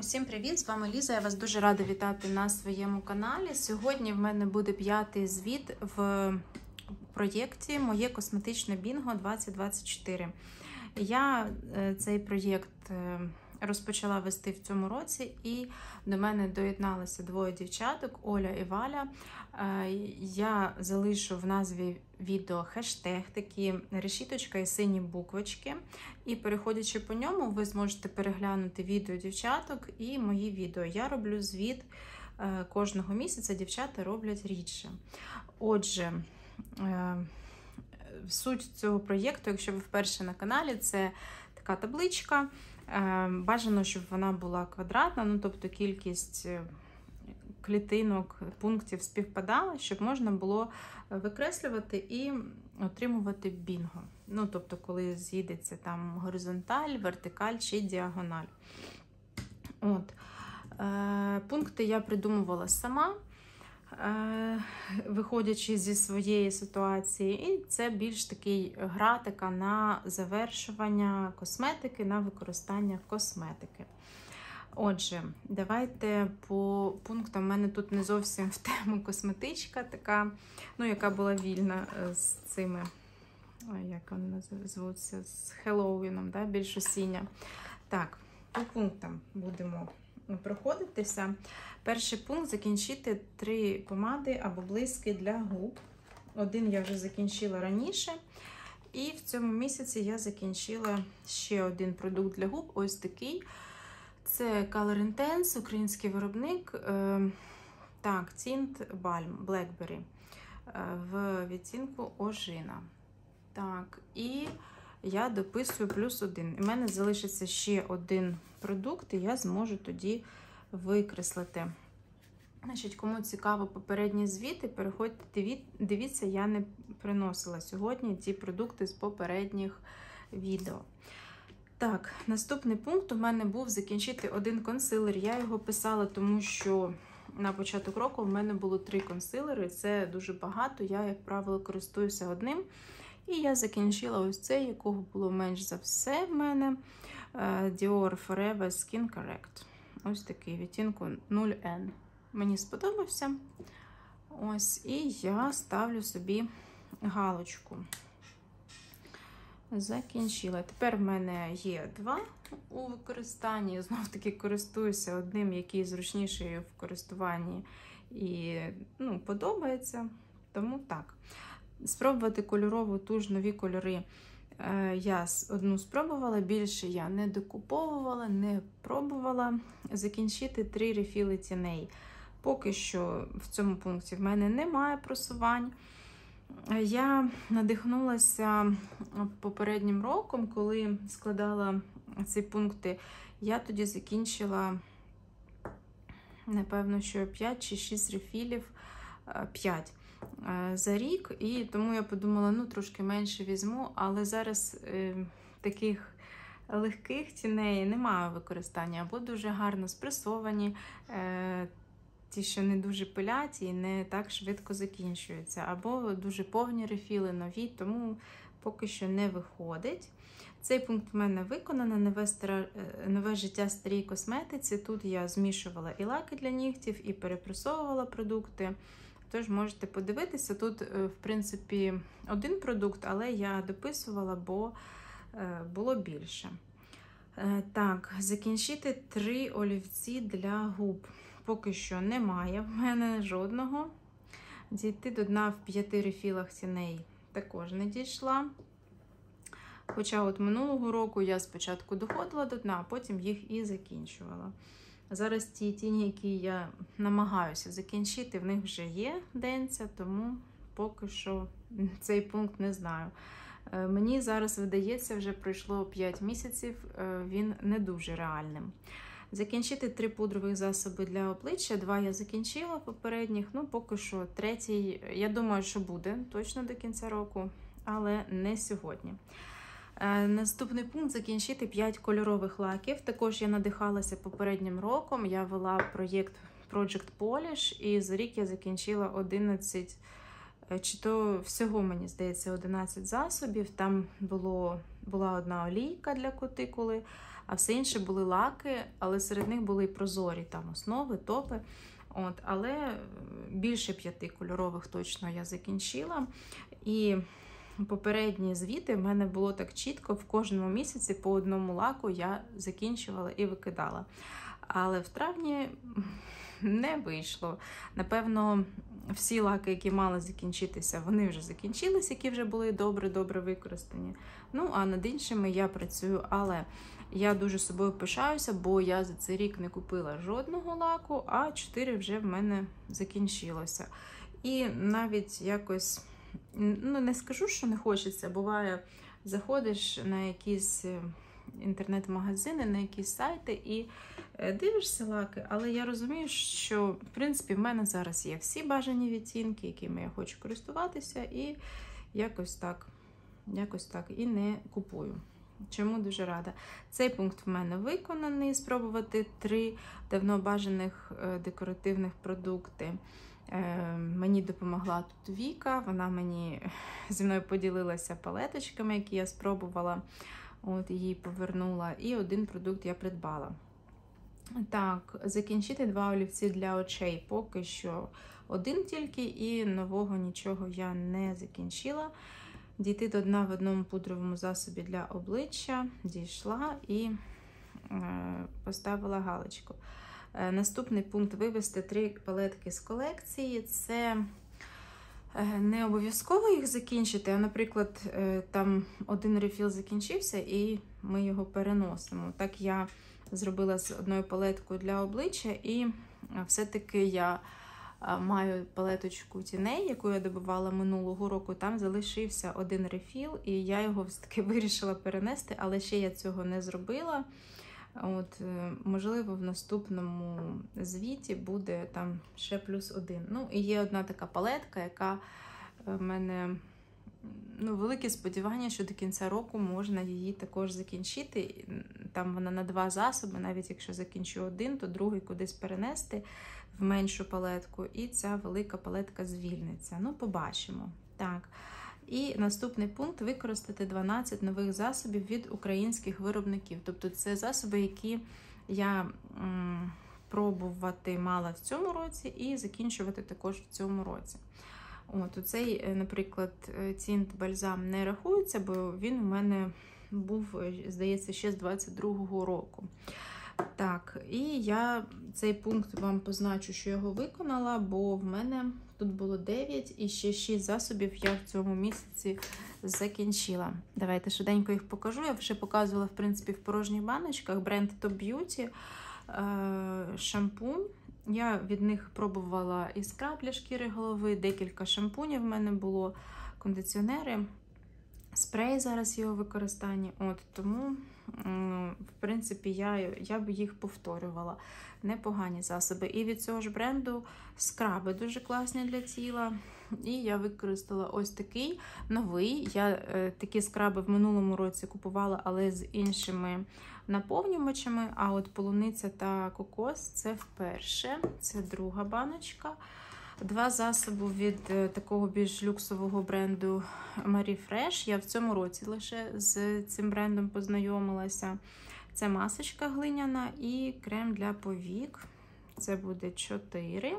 Усім привіт! З вами Ліза. Я вас дуже рада вітати на своєму каналі. Сьогодні в мене буде п'ятий звіт в проєкті Моє косметичне Бінго 2024. Я е, цей проєкт е, розпочала вести в цьому році, і до мене доєдналися двоє дівчаток Оля і Валя. Е, Я залишу в назві відео хештег такі решіточка і сині буквочки. І переходячи по ньому, ви зможете переглянути відео дівчаток і мої відео. Я роблю звіт е, кожного місяця, дівчата роблять рідше. Отже, е, суть цього проєкту, якщо ви вперше на каналі, це така табличка. Е, Бажано, щоб вона була квадратна, ну тобто кількість е, клітинок, пунктів співпадала, щоб можна було викреслювати і отримувати бінго. Ну, тобто, коли з'їдеться там горизонталь, вертикаль чи діагональ. От. Е, Пункти я придумувала сама, е, виходячи зі своєї ситуації, і це більш такий гра така на завершування косметики, на використання косметики. Отже, давайте по пунктам. У мене тут не зовсім в тему косметичка, така, ну, яка була вільна е, з цими, як вони звуться, з Хеллоуіном, да, більш осіння. Так, по пунктам будемо проходитися. Перший пункт закінчити три помади або блиски для губ. Один я вже закінчила раніше. І в цьому місяці я закінчила ще один продукт для губ ось такий. Це Color Intense, український виробник. Так, Tint Balm Blackberry в відтінку ожина. Так, і я дописую плюс один. У мене залишиться ще один продукт, і я зможу тоді викреслити. Значить, Кому цікаво попередні звіти, переходьте, дивіться, я не приносила сьогодні ці продукти з попередніх відео. Так, наступний пункт у мене був закінчити один консилер. Я його писала, тому що на початок року в мене було три консилери. Це дуже багато. Я, як правило, користуюся одним. І я закінчила ось цей, якого було менш за все в мене. Е, Dior Forever Skin Correct. Ось такий відтінку 0N. Мені сподобався. Ось, і я ставлю собі галочку. Закінчила. Тепер в мене є два у використанні. Знов таки користуюся одним, який зручніший в користуванні і ну, подобається. Тому так. Спробувати кольорову туж нові кольори. Е, я одну спробувала, більше я не докуповувала, не пробувала закінчити три рефіли тіней. Поки що в цьому пункті в мене немає просувань. Я надихнулася попереднім роком, коли складала ці пункти. Я тоді закінчила, напевно, що 5 чи 6 рефілів 5 е, за рік, і тому я подумала, ну, трошки менше візьму, але зараз е, таких легких тіней немає використання, або дуже гарно спресовані. Е, ті, що не дуже пилять і не так швидко закінчуються. Або дуже повні рефіли нові, тому поки що не виходить. Цей пункт в мене виконано, нове, стара, е, нове життя старій косметиці. Тут я змішувала і лаки для нігтів, і перепресовувала продукти. Тож можете подивитися, тут, е, в принципі, один продукт, але я дописувала, бо е, було більше. Так, закінчити три олівці для губ поки що немає в мене жодного. Дійти до дна в п'яти рефілах ціней також не дійшла. Хоча от минулого року я спочатку доходила до дна, а потім їх і закінчувала. Зараз ті тіні, які я намагаюся закінчити, в них вже є денця, тому поки що цей пункт не знаю. Е, мені зараз видається, вже пройшло 5 місяців, е, він не дуже реальним. Закінчити три пудрових засоби для обличчя. Два я закінчила попередніх. Ну, поки що, третій, я думаю, що буде точно до кінця року, але не сьогодні. Е, наступний пункт закінчити 5 кольорових лаків. Також я надихалася попереднім роком. Я вела проєкт Project Polish, і за рік я закінчила 11, е, чи то всього, мені здається, 11 засобів. Там було, була одна олійка для кутикули А все інше були лаки, але серед них були і прозорі там основи, топи. От, Але більше п'яти кольорових точно я закінчила. І попередні звіти в мене було так чітко, в кожному місяці по одному лаку я закінчувала і викидала. Але в травні не вийшло. Напевно, всі лаки, які мали закінчитися, вони вже закінчились, які вже були добре-добре використані. Ну, а над іншими я працюю, але я дуже собою пишаюся, бо я за цей рік не купила жодного лаку, а 4 вже в мене закінчилося. І навіть якось, ну не скажу, що не хочеться, буває, заходиш на якісь е, інтернет-магазини, на якісь сайти і е, дивишся лаки, але я розумію, що в принципі в мене зараз є всі бажані відтінки, якими я хочу користуватися, і якось так, якось так і не купую. Чому дуже рада. Цей пункт в мене виконаний. Спробувати три давно бажаних е, декоративних продукти. Е, мені допомогла тут Віка, вона мені зі мною поділилася палеточками, які я спробувала, от її повернула. І один продукт я придбала. Так, закінчити два олівці для очей. Поки що один тільки, і нового нічого я не закінчила. Дійти до дна в одному пудровому засобі для обличчя, дійшла і е, поставила галочку. Е, наступний пункт вивести три палетки з колекції. Це е, не обов'язково їх закінчити, а, наприклад, там один рефіл закінчився, і ми його переносимо. Так я зробила з одною палеткою для обличчя, і все-таки я маю палеточку тіней, яку я добувала минулого року. Там залишився один рефіл, і я його все-таки вирішила перенести, але ще я цього не зробила. От, е, Можливо, в наступному звіті буде там ще плюс один. Ну, і є одна така палетка, яка в мене ну, велике сподівання, що до кінця року можна її також закінчити. Там вона на два засоби, навіть якщо закінчу один, то другий кудись перенести в меншу палетку, і ця велика палетка звільниться. Ну, побачимо. Так. І наступний пункт використати 12 нових засобів від українських виробників. Тобто, це засоби, які я м, пробувати мала в цьому році, і закінчувати також в цьому році. От, Цей, е, наприклад, е, цінт бальзам не рахується, бо він у мене був, е, здається, ще з 22-го року. Так, і я цей пункт вам позначу, що його виконала, бо в мене тут було 9 і ще 6 засобів я в цьому місяці закінчила. Давайте швиденько їх покажу. Я вже показувала, в принципі, в порожніх баночках бренд Top Beauty е, шампунь. Я від них пробувала і скраб для шкіри голови, декілька шампунів в мене було, кондиціонери, спрей зараз його використання. От Тому в принципі, я я б їх повторювала. Непогані засоби. І від цього ж бренду скраби дуже класні для тіла. І я використала ось такий новий. Я е, такі скраби в минулому році купувала, але з іншими наповнювачами. А от полуниця та кокос це вперше. Це друга баночка. Два засоби від е, такого більш люксового бренду Marie Fresh. Я в цьому році лише з цим брендом познайомилася. Це масочка глиняна і крем для повік. Це буде 4.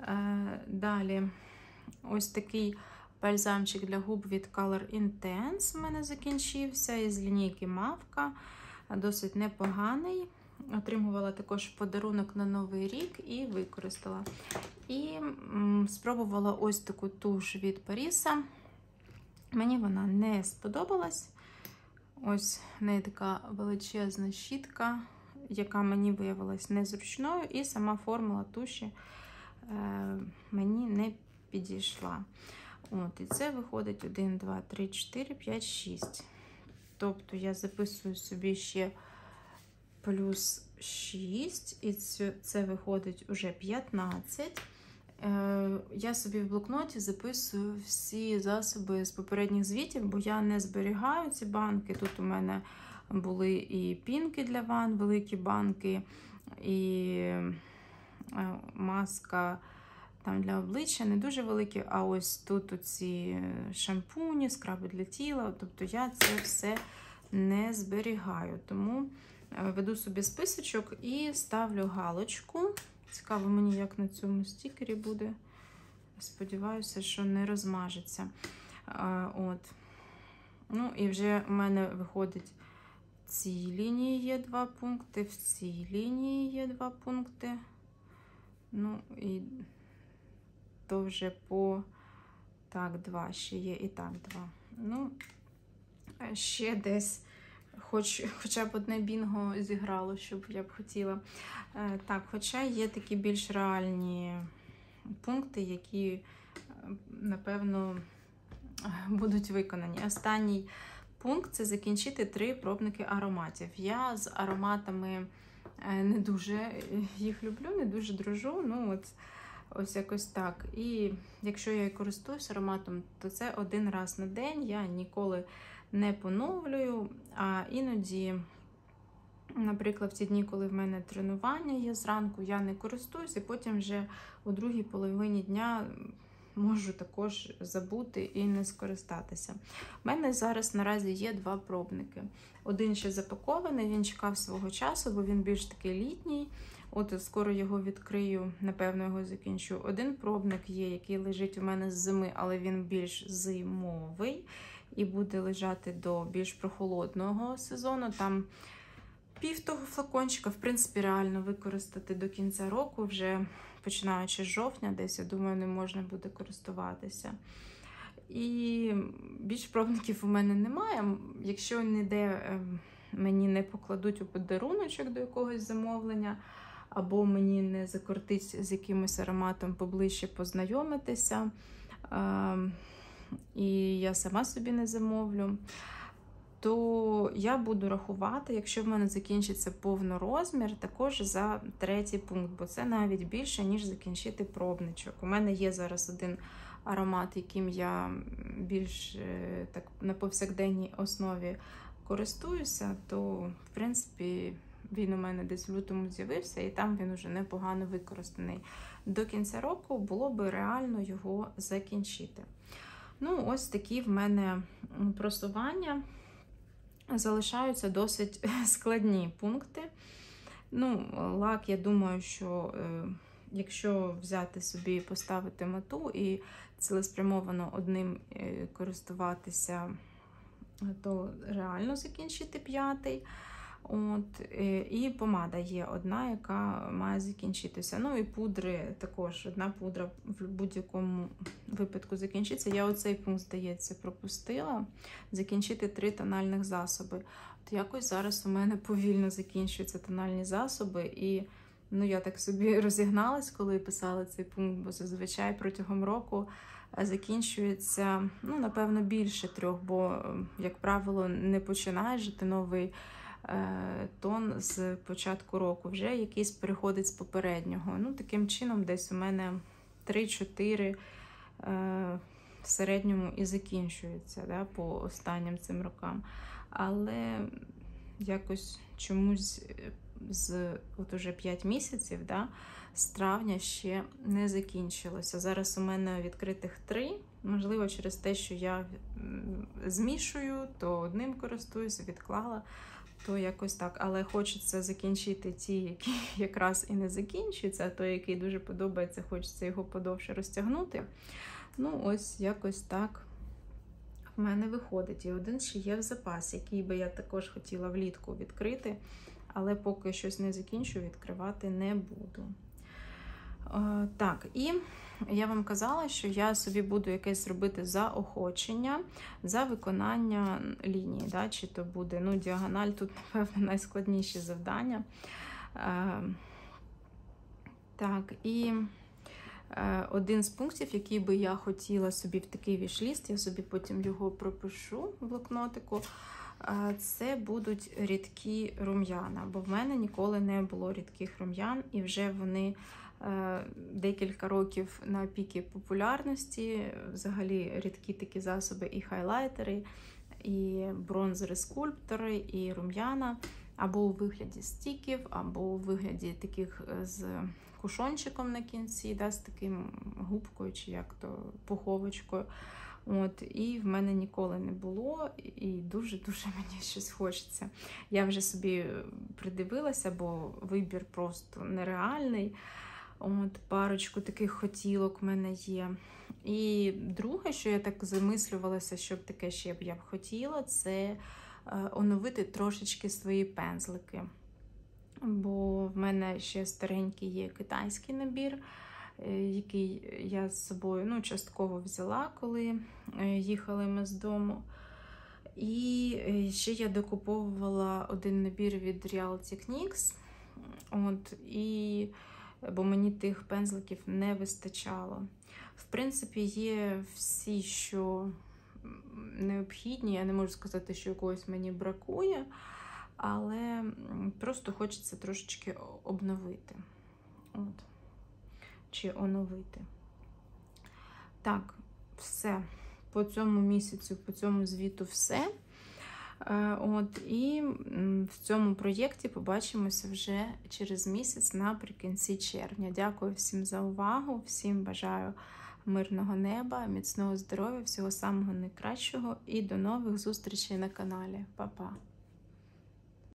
Е, далі ось такий бальзамчик для губ від Color Intense у мене закінчився. Із лінійки Мавка. Досить непоганий. Отримувала також подарунок на Новий рік і використала. І спробувала ось таку туш від Паріса. Мені вона не сподобалась. Ось в неї така величезна щітка, яка мені виявилась незручною, і сама формула туші е, мені не підійшла. От, І це виходить 1, 2, 3, 4, 5, 6. Тобто я записую собі ще плюс 6, і це виходить уже 15. Е, я собі в блокноті записую всі засоби з попередніх звітів, бо я не зберігаю ці банки. Тут у мене були і пінки для ван, великі банки, і е, маска там для обличчя не дуже великі. А ось тут ці шампуні, скраби для тіла. Тобто я це все не зберігаю. Тому веду собі списочок і ставлю галочку. Цікаво мені, як на цьому стікері буде. Сподіваюся, що не розмажеться. От. Ну, і вже у мене виходить в цій лінії є два пункти, в цій лінії є два пункти. Ну, і то вже по так, два ще є і так два. Ну, ще десь хоч, хоча б одне бінго зіграло, щоб я б хотіла. Е, так, хоча є такі більш реальні пункти, які, е, напевно, будуть виконані. Останній пункт це закінчити три пробники ароматів. Я з ароматами е, не дуже їх люблю, не дуже дружу. Ну, от ось якось так. І якщо я користуюсь ароматом, то це один раз на день. Я ніколи не поновлюю, а іноді. Наприклад, в ті дні, коли в мене тренування є зранку, я не користуюсь, і потім вже у другій половині дня можу також забути і не скористатися. У мене зараз наразі є два пробники. Один ще запакований, він чекав свого часу, бо він більш такий літній. От скоро його відкрию, напевно, його закінчу. Один пробник є, який лежить у мене з зими, але він більш зимовий і буде лежати до більш прохолодного сезону. Там пів того флакончика, в принципі, реально використати до кінця року, вже починаючи з жовтня, десь, я думаю, не можна буде користуватися. І більш пробників у мене немає. Якщо ніде ем, мені не покладуть у подаруночок до якогось замовлення, або мені не закортить з якимось ароматом поближче познайомитися. І я сама собі не замовлю, то я буду рахувати, якщо в мене закінчиться повнорозмір, також за третій пункт, бо це навіть більше, ніж закінчити пробничок. У мене є зараз один аромат, яким я більш е, так на повсякденній основі користуюся, то, в принципі, він у мене десь в лютому з'явився, і там він уже непогано використаний. До кінця року було би реально його закінчити. Ну, ось такі в мене просування. Залишаються досить складні пункти. Ну, лак, я думаю, що е, якщо взяти собі поставити мету і цілеспрямовано одним е, користуватися, то реально закінчити п'ятий. От, е, І помада є одна, яка має закінчитися. Ну і пудри також. Одна пудра в будь-якому випадку закінчиться. Я оцей пункт, здається, пропустила. Закінчити три тональних засоби. От якось зараз у мене повільно закінчуються тональні засоби. І ну, я так собі розігналась, коли писала цей пункт, бо зазвичай протягом року. Е, закінчується, ну, напевно, більше трьох, бо, як правило, не починаєш жити новий тон з початку року, вже якийсь переходить з попереднього. Ну, Таким чином, десь у мене 3-4 е, в середньому і закінчується да, по останнім цим рокам. Але якось чомусь з от уже 5 місяців да, з травня ще не закінчилося. Зараз у мене відкритих 3. Можливо, через те, що я змішую, то одним користуюся, відклала то якось так. Але хочеться закінчити ті, які якраз і не закінчуються, а той, який дуже подобається, хочеться його подовше розтягнути. Ну, ось якось так в мене виходить. І один ще є в запасі, який би я також хотіла влітку відкрити, але поки щось не закінчу, відкривати не буду. Е, так, і я вам казала, що я собі буду якесь робити заохочення за виконання лінії. Да? Чи то буде ну, діагональ, тут, напевно, найскладніші завдання. Е, так, і е, один з пунктів, який би я хотіла собі в такий вішліст, я собі потім його пропишу в блокнотику. Це будуть рідкі рум'яна, бо в мене ніколи не було рідких рум'ян, і вже вони декілька років на піки популярності, взагалі рідкі такі засоби, і хайлайтери, і бронзери, скульптори, і рум'яна, або у вигляді стіків, або у вигляді таких е, з кушончиком на кінці, да, з таким губкою чи як то пуховочкою. От, І в мене ніколи не було, і дуже-дуже мені щось хочеться. Я вже собі придивилася, бо вибір просто нереальний. От, Парочку таких хотілок в мене є. І друге, що я так замислювалася, щоб таке ще б я б хотіла, це е, оновити трошечки свої пензлики. Бо в мене ще старенький є китайський набір, е, який я з собою ну, частково взяла, коли е, їхали ми з дому. І ще я докуповувала один набір від Real Techniques. От, і бо мені тих пензликів не вистачало. В принципі, є всі, що необхідні. Я не можу сказати, що якогось мені бракує, але просто хочеться трошечки обновити. От. Чи оновити. Так, все. По цьому місяцю, по цьому звіту, все. Е, от, І в цьому проєкті побачимося вже через місяць наприкінці червня. Дякую всім за увагу, всім бажаю мирного неба, міцного здоров'я, всього самого найкращого і до нових зустрічей на каналі. Па-па!